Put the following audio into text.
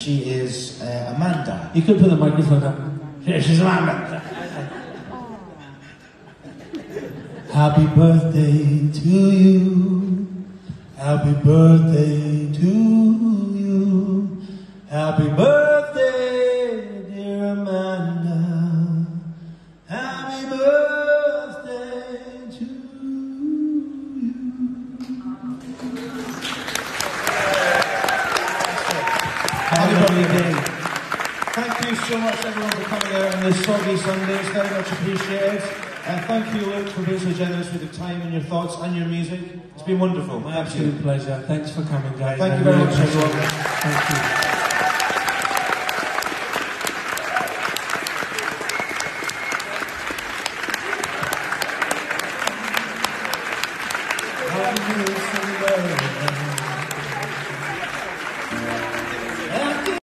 She is uh, Amanda. You could put the microphone up. She's Amanda. Happy birthday to you. Happy birthday to you. Happy birthday, Thank you so much everyone for coming out on this soggy Sunday, it's very much appreciated. And thank you Luke for being so generous with your time and your thoughts and your music. It's been wonderful, my absolute pleasure. Thanks for coming guys. Thank I you very much everyone. Thank you. Thank you.